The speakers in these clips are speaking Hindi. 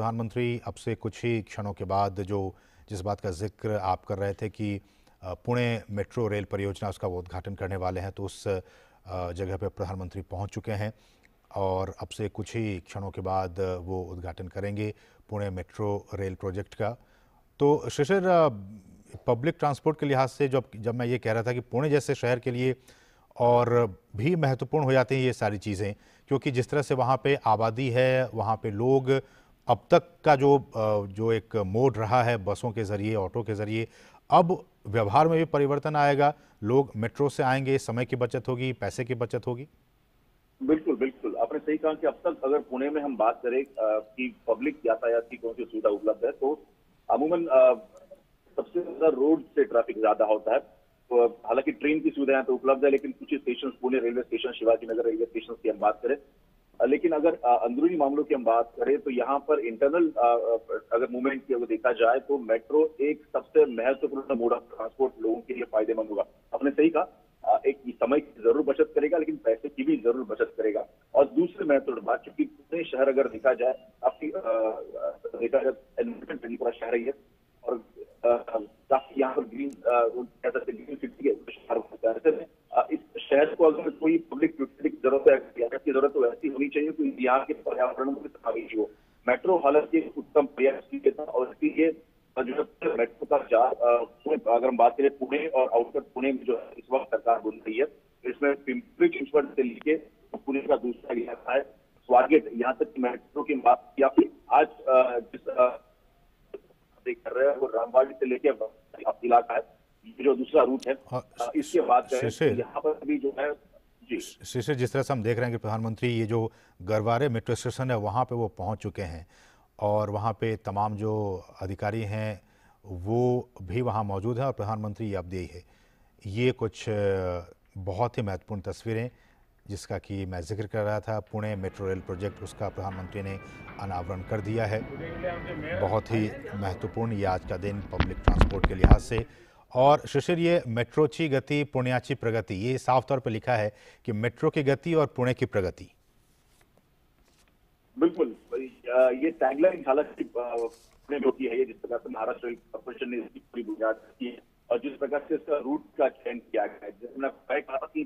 प्रधानमंत्री, अब से कुछ ही क्षणों के बाद जो जिस बात का ज़िक्र आप कर रहे थे कि पुणे मेट्रो रेल परियोजना उसका वो उद्घाटन करने वाले हैं तो उस जगह पर प्रधानमंत्री पहुँच चुके हैं और अब से कुछ ही क्षणों के बाद वो उद्घाटन करेंगे पुणे मेट्रो रेल प्रोजेक्ट का। तो शिशिर पब्लिक ट्रांसपोर्ट के लिहाज से जब जब मैं ये कह रहा था कि पुणे जैसे शहर के लिए और भी महत्वपूर्ण हो जाती हैं ये सारी चीज़ें, क्योंकि जिस तरह से वहाँ पे आबादी है, वहाँ पे लोग अब तक का जो जो एक मोड रहा है बसों के ज़रिए, ऑटो के ज़रिए, अब व्यवहार में भी परिवर्तन आएगा। लोग मेट्रो से आएँगे, समय की बचत होगी, पैसे की बचत होगी। बिल्कुल बिल्कुल। आपने सही कहा कि अब तक अगर पुणे में हम बात करें कि पब्लिक यातायात की कौन सी सुविधा उपलब्ध है तो अमूमन सबसे ज़्यादा रोड से ट्रैफ़िक ज़्यादा होता है। तो हालाँकि ट्रेन की सुविधाएँ तो उपलब्ध है, लेकिन कुछ station Pune railway station Shivaji Nagar railway station की हम बात करें लेकिन अगर अंदरूनी मामलों की हम बात करें तो यहाँ पर इंटरनल अगर मूवमेंट की अगर देखा जाए तो मेट्रो एक सबसे महत्वपूर्ण मोड ऑफ़ ट्रांसपोर्ट लोगों के लिए फ़ायदेमंद होगा। आपने सही कहा एक समय की ज़रूर बचत करेगा, लेकिन पैसे की भी ज़रूर बचत करेगा। और दूसरे महत्वपूर्ण बात, चूँकि पुणे शहर अगर देखा जाए, आपकी देखा जाए एनवायरमेंट पूरा शहर ही है। और काफ़ी यहाँ पर ग्रीन कह सकते ग्रीन सिटी है। इस शहर को अगर कोई पब्लिक की ज़रूरत है की ज़रूरत तो ऐसी होनी चाहिए कि यहाँ के पर्यावरण को समावेशी हो। मेट्रो हालाँकि उत्तम प्रयास की था और इसलिए जो है मेट्रो का चार अगर हम बात करें पुणे और आउटकट पुणे में जो है इस वक्त सरकार बन रही है इसमें पिंपरी चिंचवड से लेके पुणे का दूसरा इलाका है। स्वागत यहाँ तक मेट्रो की बात या फिर आज जिस कर रहे हैं वो रामबाड़ी से लेके इलाका है जो दूसरा रूट है हाँ, इसके बाद यहाँ पर भी जो है शिशिर जिस तरह से हम देख रहे हैं कि प्रधानमंत्री ये जो गरवारे मेट्रो स्टेशन है, वहाँ पे वो पहुँच चुके हैं और वहाँ पे तमाम जो अधिकारी हैं, वो भी वहाँ मौजूद हैं और प्रधानमंत्री अब दे है। ये कुछ बहुत ही महत्वपूर्ण तस्वीरें जिसका कि मैं ज़िक्र कर रहा था, पुणे मेट्रो रेल प्रोजेक्ट, उसका प्रधानमंत्री ने अनावरण कर दिया है। बहुत ही महत्वपूर्ण ये आज का दिन पब्लिक ट्रांसपोर्ट के लिहाज से। और शिशिर ये मेट्रोची गति पुण्याची प्रगति, ये साफ़ तौर पर लिखा है कि मेट्रो की गति और पुणे की प्रगति। बिल्कुल ये टैगलाइन हालाँकि पुणे में होती है, ये जिस प्रकार से महाराष्ट्र कॉर्पोरेशन ने इसकी पूरी बुनियाद रखी है और जिस प्रकार से इसका रूट का चयन किया गया है। जैसे मैंने कहा कि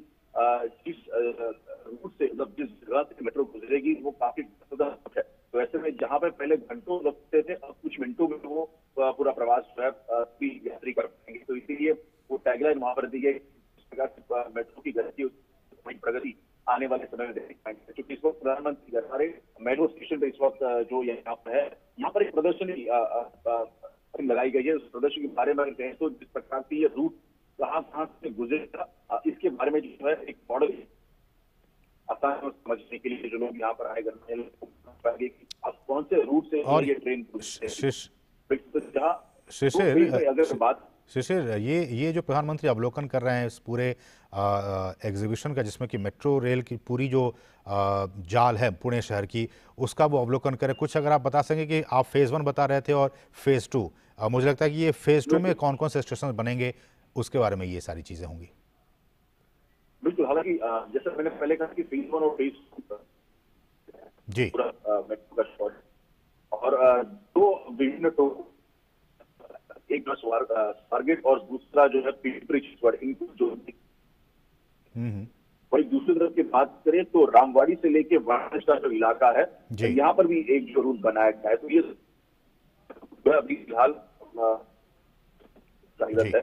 जिस रूट से मतलब जिस जगह से मेट्रो गुजरेगी, वो काफ़ी है। तो ऐसे में जहाँ पर पहले घंटों लगते थे, अब कुछ मिनटों में वो पूरा प्रवास जो है यात्री कर पाएँगे। इस प्रकार से मेट्रो की गति प्रगति आने वाले समय में देख पाएँगे क्योंकि इस वक्त प्रधानमंत्री रहे मेट्रो स्टेशन पर इस वक्त जो यहाँ पर है यहाँ पर एक प्रदर्शनी लगाई गई है। उस प्रदर्शनी के बारे में अगर कहें तो जिस प्रकार से ये रूट कहाँ कहाँ से गुजरेगा इसके बारे में जो है एक मॉडल आसान समझने के लिए जो लोग यहाँ पर आए गए अब कौन से रूट से ये ट्रेन शिशिर अगर बात शिशिर ये ये जो प्रधानमंत्री अवलोकन कर रहे हैं इस पूरे एग्जीबिशन का जिसमें कि मेट्रो रेल की पूरी जो आ, जाल है पुणे शहर की उसका वो अवलोकन करें। कुछ अगर आप बता सकें कि आप फ़ेज़ वन बता रहे थे और फ़ेज़ टू आ, मुझे लगता है कि ये फ़ेज़ टू में कौन कौन से स्टेशन बनेंगे उसके बारे में ये सारी चीज़ें होंगी। बिल्कुल हालाँकि जैसे मैंने पहले कहा कि फ़ेज़ वन और फ़ेज़ टू जी। पूरा मेट्रो का शॉट और दो विभिन्न तो एक जो स्वारगेट और दूसरा जो है पिंपरी इनको जो हम्म, हम्म। वही दूसरी तरफ़ की बात करें तो रामवाड़ी से लेके वाराणसी का जो इलाका है तो यहाँ पर भी एक जो रूट बनाया गया है। तो ये अभी फ़िलहाल है।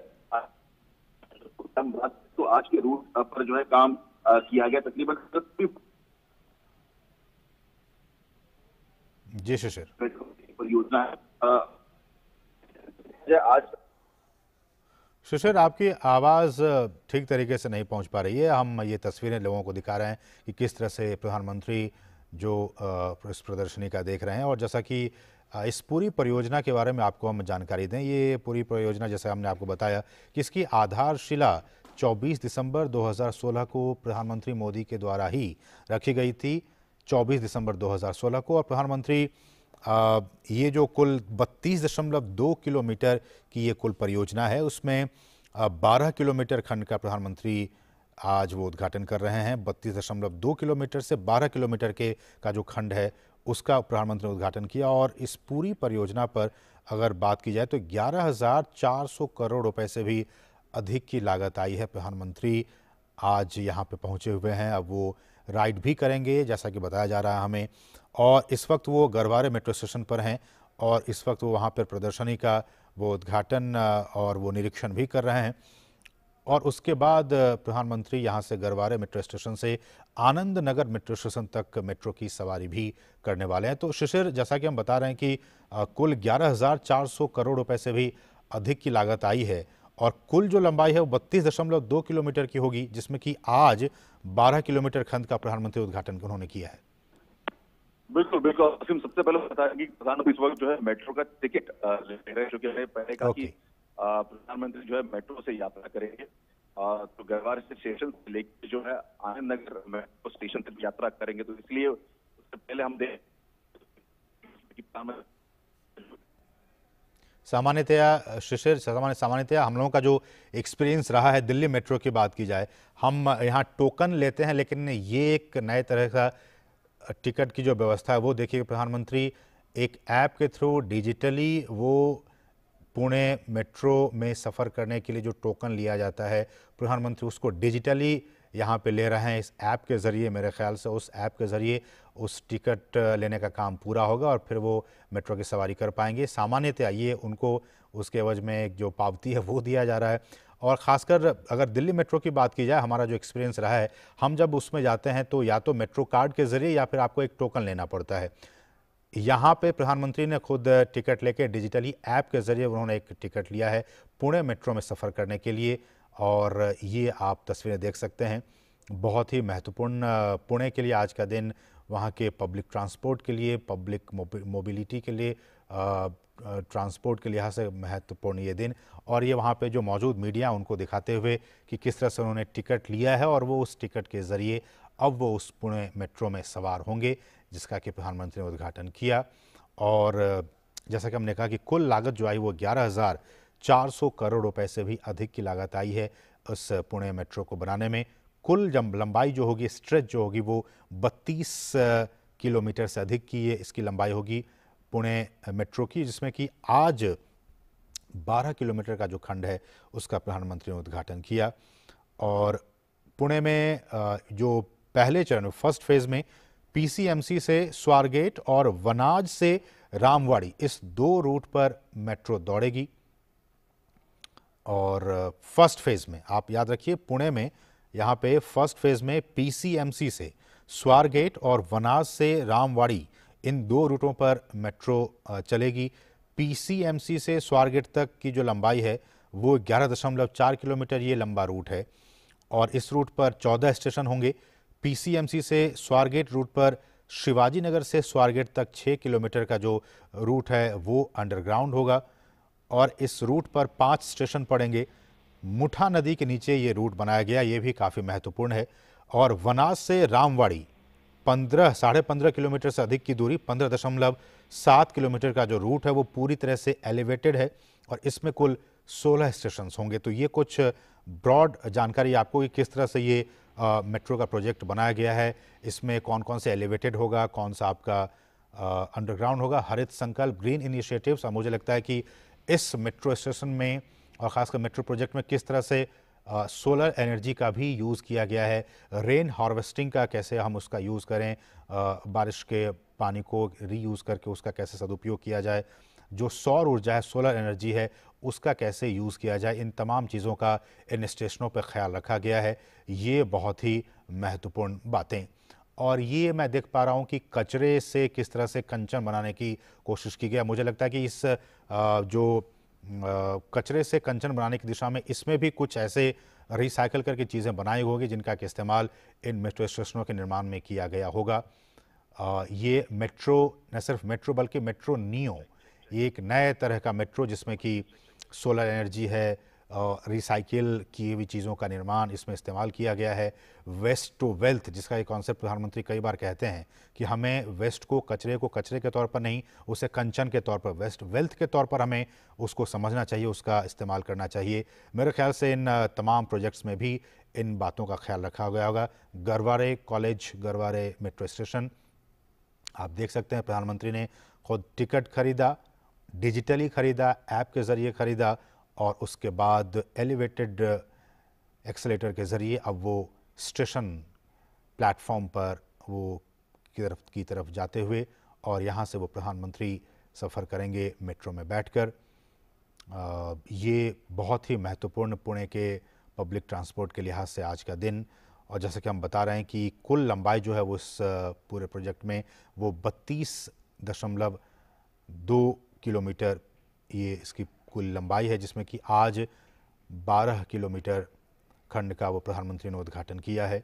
तो आज के रूट पर जो है काम किया गया तकरीबन जी शिशिर परियोजना आज शिशिर आपकी आवाज़ ठीक तरीके से नहीं पहुँच पा रही है। हम ये तस्वीरें लोगों को दिखा रहे हैं कि किस तरह से प्रधानमंत्री जो इस प्रदर्शनी का देख रहे हैं और जैसा कि इस पूरी परियोजना के बारे में आपको हम जानकारी दें, ये पूरी परियोजना जैसे हमने आपको बताया कि इसकी आधारशिला 24 दिसंबर 2016 को प्रधानमंत्री मोदी के द्वारा ही रखी गई थी। 24 दिसंबर 2016 को और प्रधानमंत्री ये जो कुल बत्तीस दशमलव दो किलोमीटर की ये कुल परियोजना है उसमें बारह किलोमीटर खंड का प्रधानमंत्री आज वो उद्घाटन कर रहे हैं। बत्तीस दशमलव दो किलोमीटर से बारह किलोमीटर के का जो खंड है उसका प्रधानमंत्री ने उद्घाटन किया। और इस पूरी परियोजना पर अगर बात की जाए तो 11,400 करोड़ रुपए से भी अधिक की लागत आई है। प्रधानमंत्री आज यहाँ पे पहुँचे हुए हैं। अब वो राइड भी करेंगे जैसा कि बताया जा रहा है हमें। और इस वक्त वो गरवारे मेट्रो स्टेशन पर हैं और इस वक्त वो वहाँ पर प्रदर्शनी का वो उद्घाटन और वो निरीक्षण भी कर रहे हैं। और उसके बाद प्रधानमंत्री यहाँ से गरवारे मेट्रो स्टेशन से आनंद नगर मेट्रो स्टेशन तक मेट्रो की सवारी भी करने वाले हैं। तो शिशिर जैसा कि हम बता रहे हैं कि कुल 11,400 करोड़ रुपए से भी अधिक की लागत आई है। और कुल जो लंबाई है वो बत्तीस दशमलव दो किलोमीटर की होगी जिसमें कि आज 12 किलोमीटर खंड का प्रधानमंत्री उद्घाटन उन्होंने किया है। बिल्कुल बिल्कुल। असीम सबसे पहले बताया कि प्रधानमंत्री इस वक्त जो है मेट्रो का टिकट ले रहे हैं जो कि पहले कहा कि प्रधानमंत्री जो है मेट्रो से यात्रा करेंगे। तो गरवार स्टेशन से लेकर जो है आनंद नगर मेट्रो स्टेशन तक यात्रा करेंगे। तो इसलिए उससे पहले हम देख सामान्यतया, शिशिर, सामान्य, सामान्यतया हम लोगों का जो एक्सपीरियंस रहा है दिल्ली मेट्रो की बात की जाए, हम यहाँ टोकन लेते हैं, लेकिन ये एक नए तरह का टिकट की जो व्यवस्था है, वो देखिए प्रधानमंत्री, एक ऐप के थ्रू डिजिटली वो पुणे मेट्रो में सफ़र करने के लिए जो टोकन लिया जाता है, प्रधानमंत्री उसको डिजिटली यहाँ पे ले रहे हैं। इस ऐप के ज़रिए मेरे ख्याल से उस ऐप के ज़रिए उस टिकट लेने का काम पूरा होगा और फिर वो मेट्रो की सवारी कर पाएँगे। सामान्यतः ये उनको उसके एवज में एक जो पावती है वो दिया जा रहा है। और ख़ासकर अगर दिल्ली मेट्रो की बात की जाए, हमारा जो एक्सपीरियंस रहा है, हम जब उसमें जाते हैं तो या तो मेट्रो कार्ड के ज़रिए या फिर आपको एक टोकन लेना पड़ता है। यहाँ पे प्रधानमंत्री ने खुद टिकट लेके डिजिटली ऐप के ज़रिए उन्होंने एक टिकट लिया है, पुणे मेट्रो में सफ़र करने के लिए। और ये आप तस्वीरें देख सकते हैं। बहुत ही महत्वपूर्ण पुणे के लिए आज का दिन, वहाँ के पब्लिक ट्रांसपोर्ट के लिए पब्लिक मोबिलिटी के लिए ट्रांसपोर्ट के लिहाज से महत्वपूर्ण ये दिन। और ये वहाँ पे जो मौजूद मीडिया उनको दिखाते हुए कि किस तरह से उन्होंने टिकट लिया है और वो उस टिकट के ज़रिए अब वो उस पुणे मेट्रो में सवार होंगे, जिसका कि प्रधानमंत्री ने उद्घाटन किया। और जैसा कि हमने कहा कि कुल लागत जो आई वो ग्यारह हज़ार चार सौ करोड़ रुपए से भी अधिक की लागत आई है उस पुणे मेट्रो को बनाने में। कुल जब लंबाई जो होगी, स्ट्रेच जो होगी, वो 32 किलोमीटर से अधिक की ये इसकी लंबाई होगी पुणे मेट्रो की, जिसमें कि आज 12 किलोमीटर का जो खंड है, उसका प्रधानमंत्री ने उद्घाटन किया। और पुणे में जो पहले चरण, फ़र्स्ट फ़ेज़ में पीसीएमसी से स्वारगेट और वनाज से रामवाड़ी, इस दो रूट पर मेट्रो दौड़ेगी। और फ़र्स्ट फ़ेज़ में, आप याद रखिए, पुणे में, यहाँ पे फ़र्स्ट फ़ेज़ में पीसीएमसी से स्वारगेट और वनाज से रामवाड़ी, इन दो रूटों पर मेट्रो चलेगी। पीसीएमसी से स्वारगेट तक की जो लंबाई है, वो ग्यारह दशमलव चार किलोमीटर, ये लंबा रूट है। और इस रूट पर चौदह स्टेशन होंगे। पीसीएमसी से स्वारगेट रूट पर शिवाजी नगर से स्वारगेट तक छः किलोमीटर का जो रूट है, वो अंडरग्राउंड होगा। और इस रूट पर पाँच स्टेशन पड़ेंगे। मुठा नदी के नीचे ये रूट बनाया गया ये भी काफ़ी महत्वपूर्ण है। और वनाज से रामवाड़ी पंद्रह साढ़े पंद्रह किलोमीटर से अधिक की दूरी पंद्रह दशमलव सात किलोमीटर का जो रूट है वो पूरी तरह से एलिवेटेड है और इसमें कुल सोलह स्टेशन होंगे। तो ये कुछ ब्रॉड जानकारी आपको कि किस तरह से ये आ, मेट्रो का प्रोजेक्ट बनाया गया है। इसमें कौन कौन से एलिवेटेड होगा कौन सा आपका अंडरग्राउंड होगा। हरित संकल्प ग्रीन इनिशिएटिव्स और मुझे लगता है कि इस मेट्रो स्टेशन में और ख़ासकर मेट्रो प्रोजेक्ट में किस तरह से सोलर एनर्जी का भी यूज़ किया गया है रेन हार्वेस्टिंग का कैसे हम उसका यूज़ करें आ, बारिश के पानी को रीयूज़ करके उसका कैसे सदुपयोग किया जाए जो सौर ऊर्जा है सोलर एनर्जी है उसका कैसे यूज़ किया जाए इन तमाम चीज़ों का इन स्टेशनों पर ख्याल रखा गया है। ये बहुत ही महत्वपूर्ण बातें। और ये मैं देख पा रहा हूँ कि कचरे से किस तरह से कंचन बनाने की कोशिश की गई मुझे लगता है कि इस जो कचरे से कंचन बनाने की दिशा में इसमें भी कुछ ऐसे रिसाइकल करके चीज़ें बनाई होगी जिनका कि इस्तेमाल इन मेट्रो स्टेशनों के निर्माण में किया गया होगा। ये मेट्रो न सिर्फ़ मेट्रो बल्कि मेट्रो नियो ये एक नए तरह का मेट्रो जिसमें कि सोलर एनर्जी है रिसाइकिल किए हुई चीज़ों का निर्माण इसमें इस्तेमाल किया गया है। वेस्ट टू वेल्थ जिसका ये कॉन्सेप्ट प्रधानमंत्री कई बार कहते हैं कि हमें वेस्ट को कचरे को कचरे के तौर पर नहीं, उसे कंचन के तौर पर वेस्ट वेल्थ के तौर पर हमें उसको समझना चाहिए, उसका इस्तेमाल करना चाहिए। मेरे ख्याल से इन तमाम प्रोजेक्ट्स में भी इन बातों का ख्याल रखा गया होगा। Garware college Garware metro station आप देख सकते हैं प्रधानमंत्री ने खुद टिकट खरीदा डिजिटली खरीदा ऐप के ज़रिए खरीदा और उसके बाद एलिवेटेड एक्सलेटर के ज़रिए अब वो स्टेशन प्लेटफॉर्म पर वो की तरफ़ की तरफ़ जाते हुए और यहाँ से वो प्रधानमंत्री सफ़र करेंगे मेट्रो में बैठकर। ये बहुत ही महत्वपूर्ण पुणे के पब्लिक ट्रांसपोर्ट के लिहाज से आज का दिन। और जैसे कि हम बता रहे हैं कि कुल लंबाई जो है वो इस पूरे प्रोजेक्ट में वो बत्तीस दशमलव दो किलोमीटर ये इसकी कुल लंबाई है, जिसमें कि आज 12 किलोमीटर खंड का वो प्रधानमंत्री ने उद्घाटन किया है।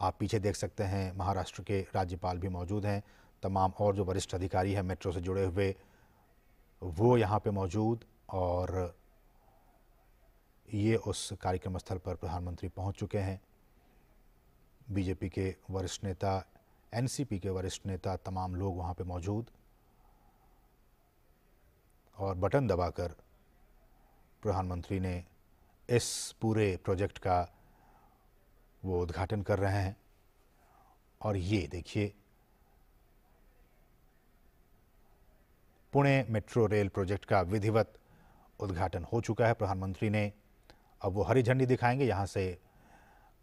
आप पीछे देख सकते हैं, महाराष्ट्र के राज्यपाल भी मौजूद हैं। तमाम और जो वरिष्ठ अधिकारी हैं, मेट्रो से जुड़े हुए, वो यहाँ पे मौजूद और ये उस कार्यक्रम स्थल पर प्रधानमंत्री पहुँच चुके हैं। बीजेपी के वरिष्ठ नेता, एनसीपी के वरिष्ठ नेता, तमाम लोग वहाँ पे मौजूद। और बटन दबाकर प्रधानमंत्री ने इस पूरे प्रोजेक्ट का वो उद्घाटन कर रहे हैं। और ये देखिए, पुणे मेट्रो रेल प्रोजेक्ट का विधिवत उद्घाटन हो चुका है। प्रधानमंत्री ने अब वो हरी झंडी दिखाएँगे, यहाँ से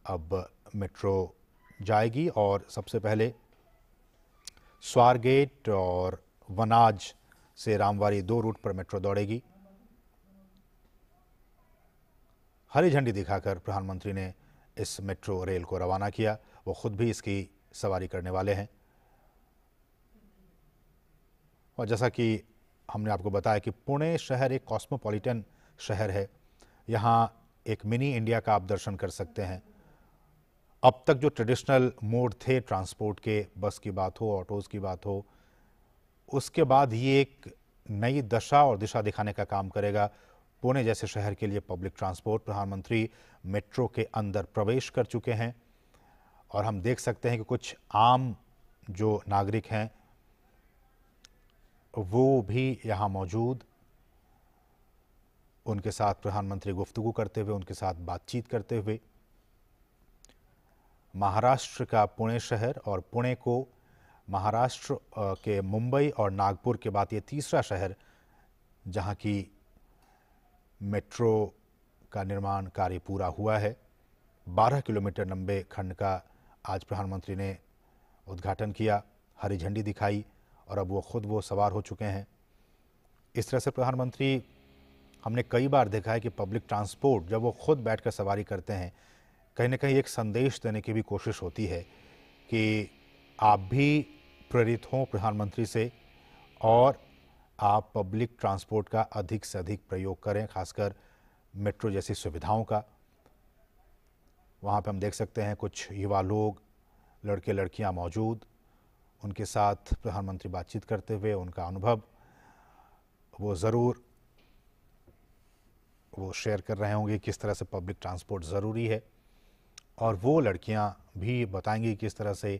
अब मेट्रो जाएगी। और सबसे पहले स्वारगेट और वनाज से रामवारी दो रूट पर मेट्रो दौड़ेगी। हरी झंडी दिखाकर प्रधानमंत्री ने इस मेट्रो रेल को रवाना किया। वो खुद भी इसकी सवारी करने वाले हैं। और जैसा कि हमने आपको बताया कि पुणे शहर एक कॉस्मोपॉलिटन शहर है। यहाँ एक मिनी इंडिया का आप दर्शन कर सकते हैं। अब तक जो ट्रेडिशनल मोड थे ट्रांसपोर्ट के, बस की बात हो, ऑटोज़ की बात हो उसके बाद ये एक नई दशा और दिशा दिखाने का काम करेगा। पुणे जैसे शहर के लिए पब्लिक ट्रांसपोर्ट प्रधानमंत्री मेट्रो के अंदर प्रवेश कर चुके हैं और हम देख सकते हैं कि कुछ आम जो नागरिक हैं, वो भी यहाँ मौजूद। उनके साथ प्रधानमंत्री गुफ्तगु करते हुए, उनके साथ बातचीत करते हुए। महाराष्ट्र का पुणे शहर और पुणे को महाराष्ट्र के मुंबई और नागपुर के बाद ये तीसरा शहर जहाँ की मेट्रो का निर्माण कार्य पूरा हुआ है। 12 किलोमीटर लंबे खंड का आज प्रधानमंत्री ने उद्घाटन किया, हरी झंडी दिखाई और अब वो खुद वो सवार हो चुके हैं। इस तरह से प्रधानमंत्री, हमने कई बार देखा है कि पब्लिक ट्रांसपोर्ट जब वो खुद बैठकर सवारी करते हैं, कहीं ना कहीं एक संदेश देने की भी कोशिश होती है कि आप भी प्रेरित हों प्रधानमंत्री से और आप पब्लिक ट्रांसपोर्ट का अधिक से अधिक प्रयोग करें, खासकर मेट्रो जैसी सुविधाओं का। वहाँ पे हम देख सकते हैं कुछ युवा लोग, लड़के लड़कियाँ मौजूद। उनके साथ प्रधानमंत्री बातचीत करते हुए उनका अनुभव वो ज़रूर वो शेयर कर रहे होंगे किस तरह से पब्लिक ट्रांसपोर्ट ज़रूरी है। और वो लड़कियाँ भी बताएँगी किस तरह से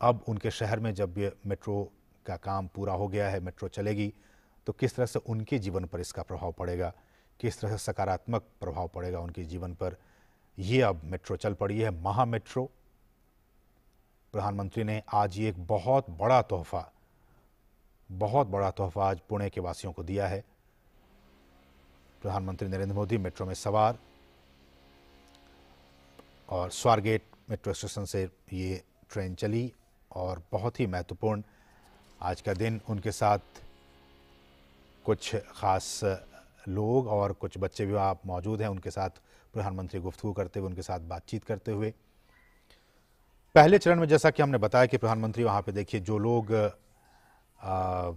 अब उनके शहर में जब मेट्रो का काम पूरा हो गया है, मेट्रो चलेगी तो किस तरह से उनके जीवन पर इसका प्रभाव पड़ेगा? किस तरह से सकारात्मक प्रभाव पड़ेगा उनके जीवन पर? ये अब मेट्रो चल पड़ी है, महा मेट्रो। प्रधानमंत्री ने आज ये एक बहुत बड़ा तोहफा, बहुत बड़ा तोहफा आज पुणे के वासियों को दिया है। प्रधानमंत्री नरेंद्र मोदी, मेट्रो में सवार और स्वारगेट मेट्रो स्टेशन से ये ट्रेन चली। और बहुत ही महत्वपूर्ण आज का दिन उनके साथ कुछ ख़ास लोग और कुछ बच्चे भी आप मौजूद हैं उनके साथ प्रधानमंत्री गुफ्तु करते हुए उनके साथ बातचीत करते हुए। पहले चरण में जैसा कि हमने बताया कि प्रधानमंत्री वहाँ पे देखिए जो लोग आ,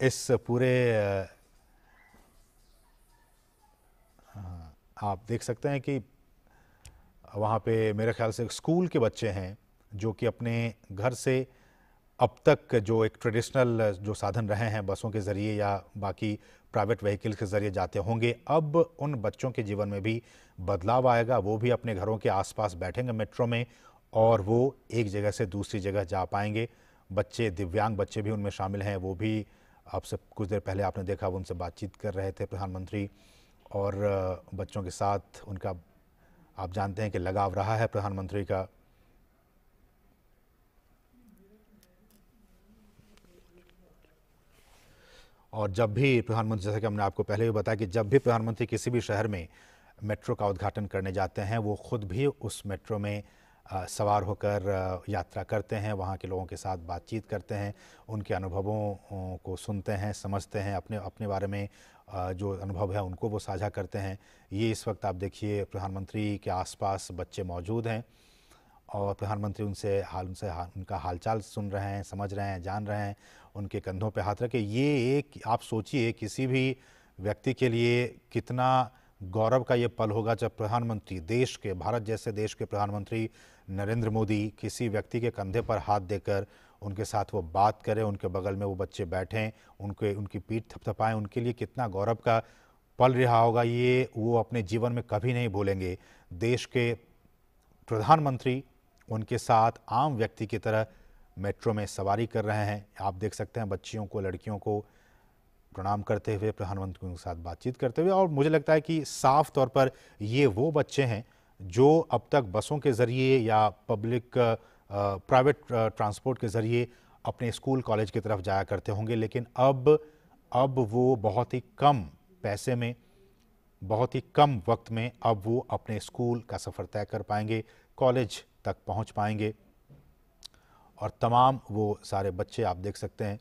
इस पूरे आप देख सकते हैं कि वहाँ पे मेरे ख्याल से स्कूल के बच्चे हैं। जो कि अपने घर से अब तक जो एक ट्रेडिशनल, जो साधन रहे हैं बसों के ज़रिए या बाकी प्राइवेट व्हीकल के ज़रिए जाते होंगे, अब उन बच्चों के जीवन में भी बदलाव आएगा। वो भी अपने घरों के आसपास बैठेंगे मेट्रो में और वो एक जगह से दूसरी जगह जा पाएँगे। बच्चे, दिव्यांग बच्चे भी उनमें शामिल हैं। वो भी आपसे कुछ देर पहले आपने देखा उनसे बातचीत कर रहे थे प्रधानमंत्री और बच्चों के साथ उनका, आप जानते हैं कि लगाव रहा है प्रधानमंत्री का। और जब भी प्रधानमंत्री जैसा कि हमने आपको पहले भी बताया कि जब भी प्रधानमंत्री किसी भी शहर में मेट्रो का उद्घाटन करने जाते हैं वो खुद भी उस मेट्रो में आ, सवार होकर यात्रा करते हैं वहाँ के लोगों के साथ बातचीत करते हैं उनके अनुभवों को सुनते हैं समझते हैं अपने अपने बारे में जो अनुभव है उनको वो साझा करते हैं। ये इस वक्त आप देखिए प्रधानमंत्री के आसपास बच्चे मौजूद हैं और प्रधानमंत्री उनसे हाल उनसे हाल, उनका हालचाल सुन रहे हैं समझ रहे हैं जान रहे हैं उनके कंधों पे हाथ रखे। ये एक, आप सोचिए, किसी भी व्यक्ति के लिए कितना गौरव का ये पल होगा जब प्रधानमंत्री देश के, भारत जैसे देश के प्रधानमंत्री नरेंद्र मोदी किसी व्यक्ति के कंधे पर हाथ देकर उनके साथ वो बात करें, उनके बगल में वो बच्चे बैठें, उनके, उनकी पीठ थपथपाएँ, उनके लिए कितना गौरव का पल रहा होगा, ये वो अपने जीवन में कभी नहीं भूलेंगे। देश के प्रधानमंत्री उनके साथ आम व्यक्ति की तरह मेट्रो में सवारी कर रहे हैं। आप देख सकते हैं बच्चियों को, लड़कियों को प्रणाम करते हुए, प्रधानमंत्री के साथ बातचीत करते हुए और मुझे लगता है कि साफ़ तौर पर ये वो बच्चे हैं जो अब तक बसों के ज़रिए या पब्लिक प्राइवेट ट्रांसपोर्ट के ज़रिए अपने स्कूल, कॉलेज की तरफ़ जाया करते होंगे। लेकिन अब अब वो बहुत ही कम पैसे में, बहुत ही कम वक्त में अब वो अपने स्कूल का सफ़र तय कर पाएँगे, कॉलेज तक पहुँच पाएँगे। और तमाम वो सारे बच्चे आप देख सकते हैं,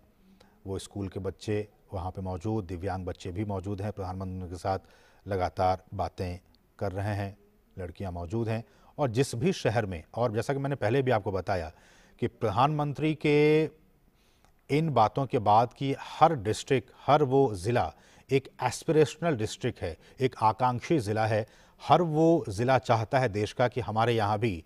वो स्कूल के बच्चे वहाँ पे मौजूद, दिव्यांग बच्चे भी मौजूद हैं, प्रधानमंत्री के साथ लगातार बातें कर रहे हैं, लड़कियाँ मौजूद हैं। और जिस भी शहर में, और जैसा कि मैंने पहले भी आपको बताया कि प्रधानमंत्री के इन बातों के बाद कि हर डिस्ट्रिक्ट, हर वो ज़िला एक एस्पिरेशनल डिस्ट्रिक्ट है, एक आकांक्षी ज़िला है। हर वो ज़िला चाहता है देश का कि हमारे यहाँ भी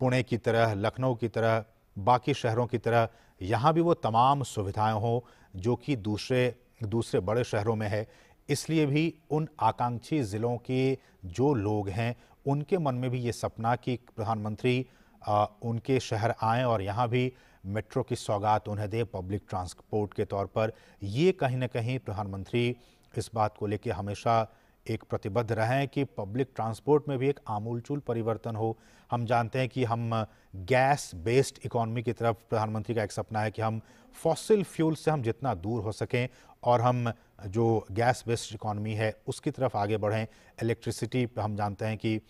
पुणे की तरह, लखनऊ की तरह बाकी शहरों की तरह, यहाँ भी वो तमाम सुविधाएँ हों जो कि दूसरे दूसरे बड़े शहरों में है। इसलिए भी उन आकांक्षी ज़िलों के जो लोग हैं, उनके मन में भी ये सपना कि प्रधानमंत्री उनके शहर आएँ और यहाँ भी मेट्रो की सौगात उन्हें दे पब्लिक ट्रांसपोर्ट के तौर पर। ये कहीं ना कहीं प्रधानमंत्री इस बात को लेकर हमेशा एक प्रतिबद्ध रहे कि पब्लिक ट्रांसपोर्ट में भी एक आमूलचूल परिवर्तन हो। हम जानते हैं कि हम गैस बेस्ड इकोनॉमी की तरफ़ प्रधानमंत्री का एक सपना है कि हम फॉसिल फ्यूल से हम जितना दूर हो सकें और हम, जो गैस बेस्ड इकोनॉमी है, उसकी तरफ़ आगे बढ़ें। इलेक्ट्रिसिटी, हम जानते हैं कि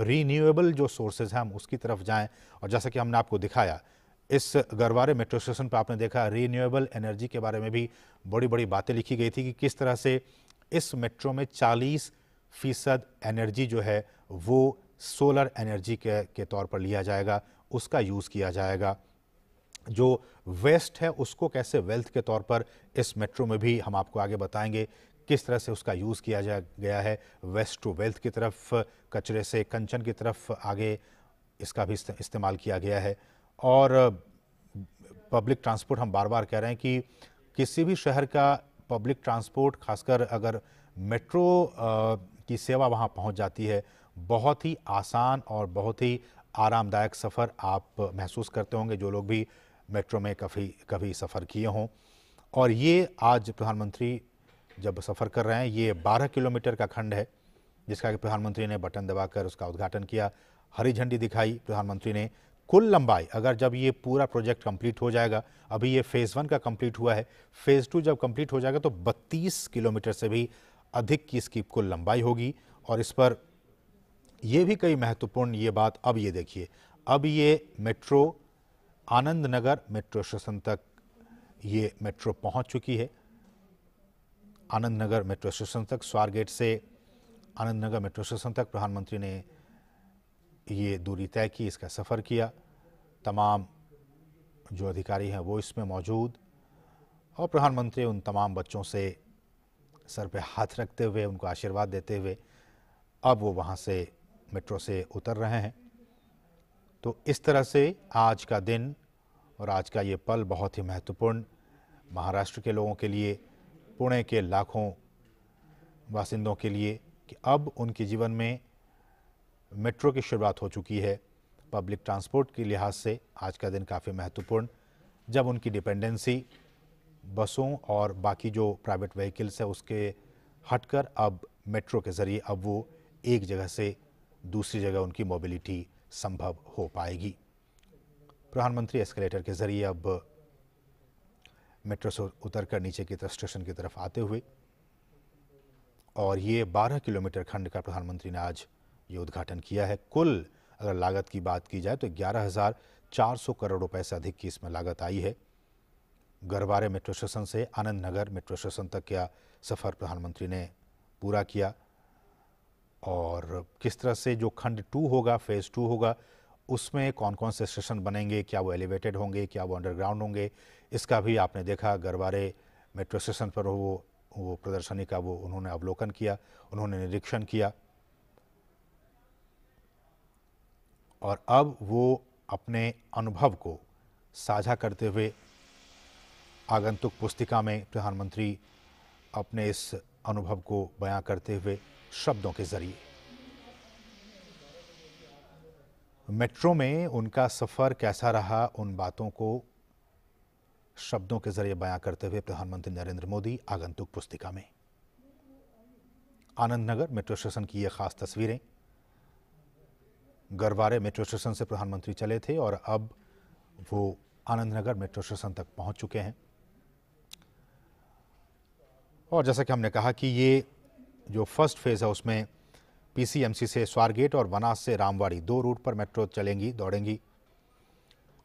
रीन्यूएबल जो सोर्सेज हैं, हम उसकी तरफ़ जाएँ। और जैसा कि हमने आपको दिखाया, इस गरवारे मेट्रो स्टेशन पर आपने देखा रीन्यूएबल एनर्जी के बारे में भी बड़ी बड़ी बातें लिखी गई थी कि किस तरह से इस मेट्रो में 40 फ़ीसद एनर्जी जो है, वो सोलर एनर्जी के के तौर पर लिया जाएगा, उसका यूज़ किया जाएगा। जो वेस्ट है, उसको कैसे वेल्थ के तौर पर इस मेट्रो में भी हम आपको आगे बताएँगे, किस तरह से उसका यूज़ किया जा, गया है, वेस्ट टू वेल्थ की तरफ़, कचरे से कंचन की तरफ़ आगे इसका भी इस्तेमाल किया गया है। और, पब्लिक ट्रांसपोर्ट हम बार बार कह रहे हैं कि किसी भी शहर का पब्लिक ट्रांसपोर्ट, खासकर अगर मेट्रो की सेवा वहाँ पहुँच जाती है बहुत ही आसान और बहुत ही आरामदायक सफ़र आप महसूस करते होंगे, जो लोग भी मेट्रो में कभी कभी सफ़र किए हों। और ये आज प्रधानमंत्री जब सफ़र कर रहे हैं, ये 12 किलोमीटर का खंड है, जिसका कि प्रधानमंत्री ने बटन दबाकर उसका उद्घाटन किया। हरी झंडी दिखाई प्रधानमंत्री ने। कुल लंबाई, अगर जब ये पूरा प्रोजेक्ट कंप्लीट हो जाएगा, अभी ये फ़ेज़ वन का कंप्लीट हुआ है फ़ेज़ टू जब कंप्लीट हो जाएगा तो 32 किलोमीटर से भी अधिक की इसकी कुल लंबाई होगी। और इस पर ये भी कई महत्वपूर्ण, ये बात अब ये देखिए। अब ये metro Anand Nagar metro station तक ये मेट्रो पहुँच चुकी है। आनंद नगर मेट्रो स्टेशन तक, स्वारगेट से आनंद नगर मेट्रो स्टेशन तक प्रधानमंत्री ने ये दूरी तय की, इसका सफ़र किया। तमाम जो अधिकारी हैं वो इसमें मौजूद और प्रधानमंत्री उन तमाम बच्चों से सर पे हाथ रखते हुए, उनको आशीर्वाद देते हुए अब वो वहाँ से मेट्रो से उतर रहे हैं। तो इस तरह से आज का दिन और आज का ये पल बहुत ही महत्वपूर्ण महाराष्ट्र के लोगों के लिए, पुणे के लाखों बासिंदों के लिए कि अब उनके जीवन में मेट्रो की शुरुआत हो चुकी है। पब्लिक ट्रांसपोर्ट के लिहाज से आज का दिन काफ़ी महत्वपूर्ण। जब उनकी डिपेंडेंसी बसों और बाकी जो प्राइवेट व्हीकल्स है उसके हटकर अब मेट्रो के ज़रिए अब वो एक जगह से दूसरी जगह उनकी मोबिलिटी संभव हो पाएगी। प्रधानमंत्री एस्केलेटर के ज़रिए अब मेट्रो से उतर कर नीचे की तरफ़ स्टेशन की तरफ़ आते हुए और ये 12 किलोमीटर खंड का प्रधानमंत्री ने आज ये उद्घाटन किया है। कुल अगर लागत की बात की जाए तो 11,400 करोड़ रुपए से अधिक की इसमें लागत आई है। गरवारे मेट्रो स्टेशन से आनंद नगर मेट्रो स्टेशन तक का सफ़र प्रधानमंत्री ने पूरा किया। और किस तरह से जो खंड टू होगा फ़ेज़ टू होगा, उसमें कौन कौन से स्टेशन बनेंगे, क्या वो एलिवेटेड होंगे, क्या वो अंडरग्राउंड होंगे, इसका भी आपने देखा, गरवारे मेट्रो स्टेशन पर वो वो प्रदर्शनी का वो उन्होंने अवलोकन किया, उन्होंने निरीक्षण किया। और अब वो अपने अनुभव को साझा करते हुए आगंतुक पुस्तिका में प्रधानमंत्री अपने इस अनुभव को बयां करते हुए शब्दों के ज़रिए। मेट्रो में उनका सफ़र कैसा रहा? उन बातों को शब्दों के ज़रिए बयां करते हुए प्रधानमंत्री नरेंद्र मोदी आगंतुक पुस्तिका में। आनंद नगर मेट्रो स्टेशन की ये खास तस्वीरें। गरवारे मेट्रो स्टेशन से प्रधानमंत्री चले थे और अब वो आनंद नगर मेट्रो स्टेशन तक पहुँच चुके हैं। और जैसा कि हमने कहा कि ये जो फ़र्स्ट फ़ेज़ है उसमें पीसीएमसी से स्वारगेट और वनास से रामवाड़ी दो रूट पर मेट्रो चलेंगी दौड़ेंगी।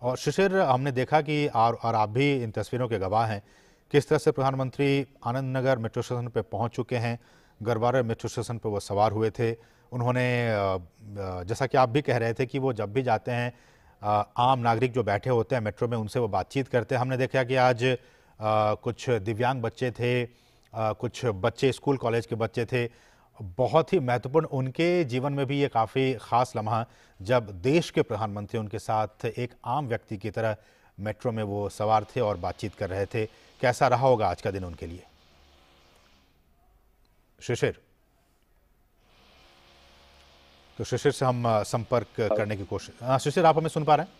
और शिशिर हमने देखा कि और, और आप भी इन तस्वीरों के गवाह हैं। किस तरह से प्रधानमंत्री आनंद नगर मेट्रो स्टेशन पर पहुँच चुके हैं? गरवारा मेट्रो स्टेशन पर वो सवार हुए थे। उन्होंने जैसा कि आप भी कह रहे थे कि वो जब भी जाते हैं आम नागरिक जो बैठे होते हैं मेट्रो में उनसे वो बातचीत करते हैं। हमने देखा कि आज कुछ दिव्यांग बच्चे थे कुछ बच्चे, स्कूल कॉलेज के बच्चे थे, बहुत ही महत्वपूर्ण। उनके जीवन में भी ये काफ़ी ख़ास लम्हा, जब देश के प्रधानमंत्री उनके साथ एक आम व्यक्ति की तरह मेट्रो में वो सवार थे और बातचीत कर रहे थे। कैसा रहा होगा आज का दिन उनके लिए? शिशिर तो शिशिर से हम संपर्क करने की कोशिश शिशिर आप हमें सुन पा रहे हैं?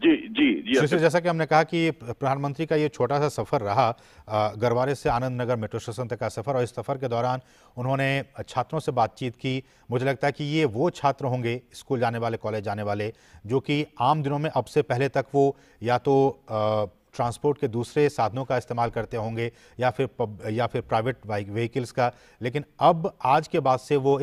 जी जी जी जैसा कि हमने कहा कि प्रधानमंत्री का ये छोटा सा सफ़र रहा गरवारे से आनंद नगर मेट्रो स्टेशन तक का सफ़र और इस सफ़र के दौरान उन्होंने छात्रों से बातचीत की। मुझे लगता है कि ये वो छात्र होंगे, स्कूल जाने वाले, कॉलेज जाने वाले, जो कि आम दिनों में अब से पहले तक वो या तो ट्रांसपोर्ट के दूसरे साधनों का इस्तेमाल करते होंगे या फिर या फिर प्राइवेट व्हीकल्स का। लेकिन अब आज के बाद से वो